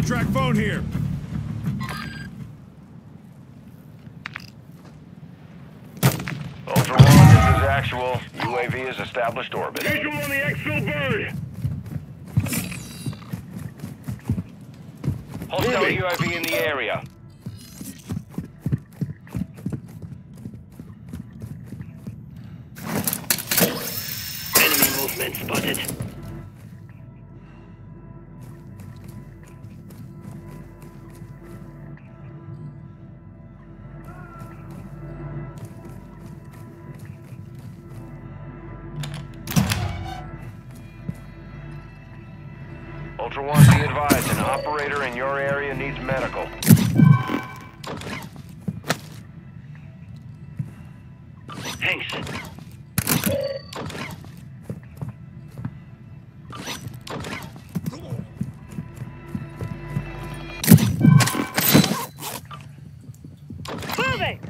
Contract phone here. Ultra One, this is actual. UAV is established orbit. Visual on the Exfil bird. Hostile Moving. UAV in the area. Enemy movement spotted. Ultra One, be advised, an operator in your area needs medical. Thanks. Moving!